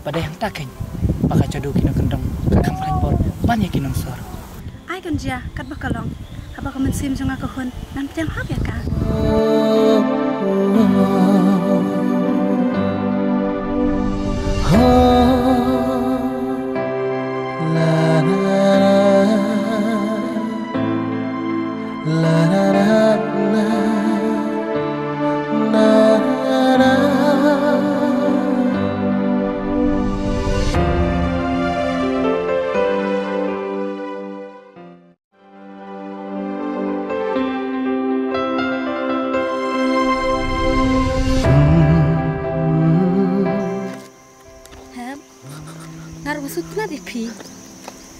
pada yang takin baka jodoh kino kendong kakam kan bor banyak kinong sor ai kan dia kat bakalong haba ka man sim jonga ka hun nan tiang hap ya ka Hem.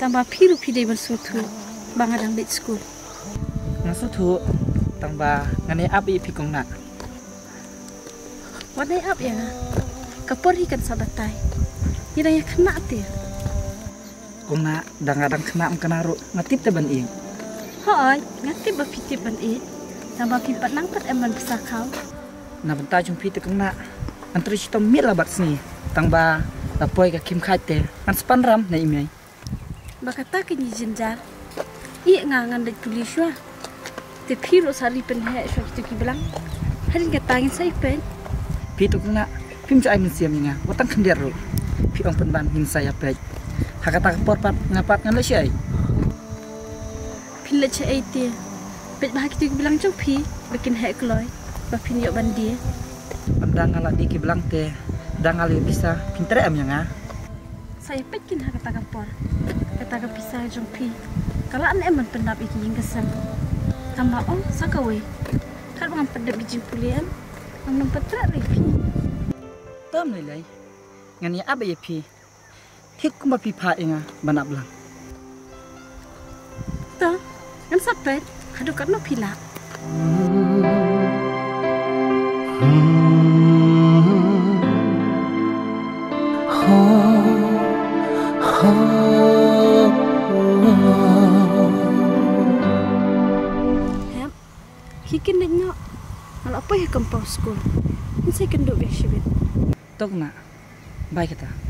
Tamba pi ru pi de ban sutu. Bang adang bit school. ngasu tu tang ba ngane api pi kong nak Wadai up ya. Kapor hi kan sabatai. Ida ya kena ti. kong nak dang adang kena am kenaru ngatip te ban ing Hoi, ngati ba piti ban i. Tamba pi pat nang pat eman bisa kau. na banta jung pi te kong nak antri chitom mi la bat sni tang ba la poi ka kim khai te an span ram na imai Bakata kini jinjar. I ngangan de tulis wa. Te piro sari pen he so tu ki belang. Harin ka tangin sai pen. pi tu kong nak pim cha ai min siam nga watang khandiar ru pi ong pen ban hin saya pe hakata ka por pat ngapat ngan le shai Pila che ai ti. Pet bah ki tu ki belang jong pi. Bikin he kloy. Ba pin yo ban dia. pandang ngala di ki belang te dangal bisa pintere am nga Saya pekin ha kata kapor. Kata ka pisah jong pi. Kalau an eman pendap iki yang kesan. Tambah on sakawe. Kan bang pendap bijing pulian. Ang nampak terak repi. tôm này lấy ngàn nhà áp bây phi thích cũng mà phi phá inga banap lang To, kan sapet. Kado kan no pila. School. Ini saya kenduk biar syibit. tok na bye kita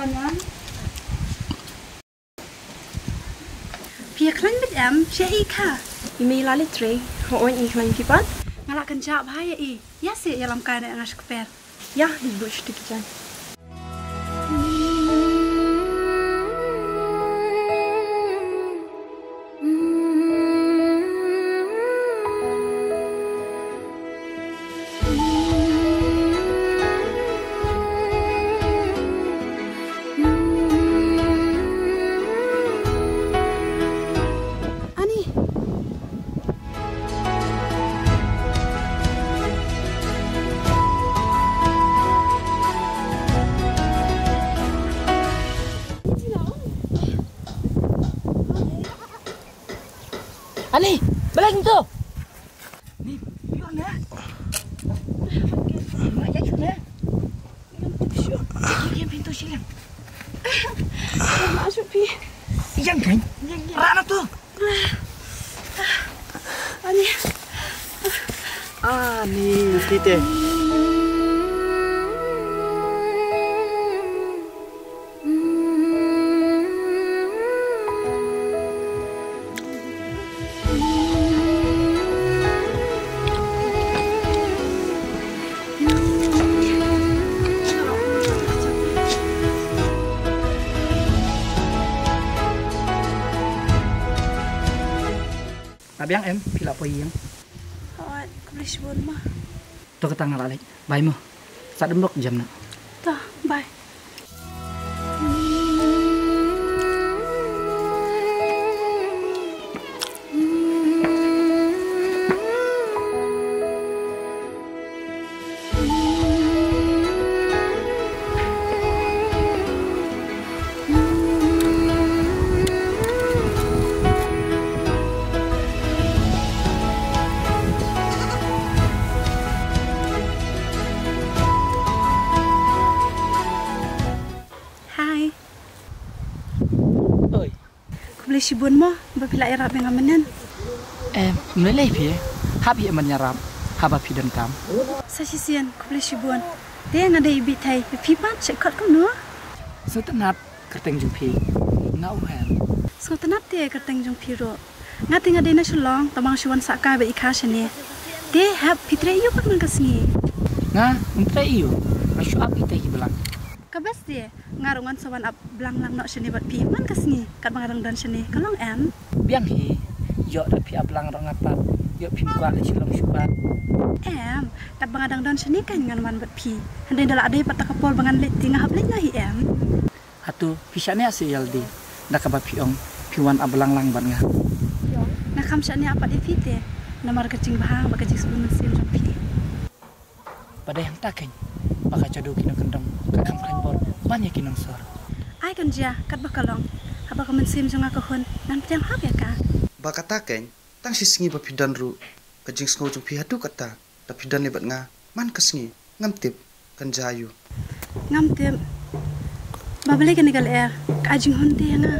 Kanan. في كلن بدأم شايكا يمي لالي تري هون إيه كلن في بعض ملاك نجاب هاي إيه ياسي يلام كان أنا شكبر يا هيبوش تكجان Ani, balik tu. Ni, pion ya. Mak ya cuna. Yang pintu silang. Masuk pi. Yang kan? Rana tu. Ani. Ni kita. Tapi yang em, pila apa yang? Hoi, aku boleh sebut mah. Tu kata ngalalik. Bye mo. Sa demok jam na. Dah, bye. Boleh sebut mah. Bapila irap dengan menen. Em, mulai pi. Habi eman nyarap. Haba pi dan kam. Sa sisian, aku boleh sebut. Dia yang ada ibi thai. Pipan, cek kot kau nuah. So tenat kerteng jumpi. Ngau hen. So tenat dia kerteng jong piro. Nga tinggal dia na sulong, tamang syuan sakay ba ikha sini. Dia hab pitre iyo pat man kasni. Nga, untre iyo. Masyu ab ite hi Kabas dia, ngarungan sawan ap blang lang nak sini bat pi man kasni. Kat mangarang dan sini, kalong em. Biang hi. Yo da pi ablang rong apat. Yo pi kwa le silong syubat. Em, kat mangarang dan sini kan ngan man bat pi. Handai dalak ada pat takapol bangan lit tingah hab lahi em. Hatu pisane ase yaldi. Da ka ba pi ong. Pi wan ablang lang ban nga. Nga kam syani apa di fite. Namar kecing bahang ba kecing sebelum mesin jong pi. Pada yang takeng. Baka cadu kino kendong. Kakam kan bor. Banyak kinong sor. Ai kan dia kat bakalong. Haba ka mesin jong akahun. Nan pjang hab ya ka. Baka takeng, tang si singi bapidan ru. Kajing sengo jung pihatu kata. Dapidan lebat nga, man kesengi. Ngam tip, kan jayu. ngam tem babale kan gal er ka ajing hunde nga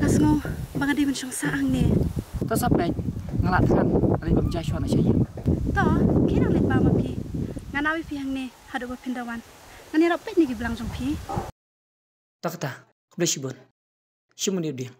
ngasngo banga di men saang ni Ta sapek. Ngalat kan. Ali bang jasyo na siya. to kinang lit ba mapi nganawi pi hang ni hadu ba pindawan ngani rapet ni giblang jong pi Ta kata. Kuble shibon. Shimun yu dia.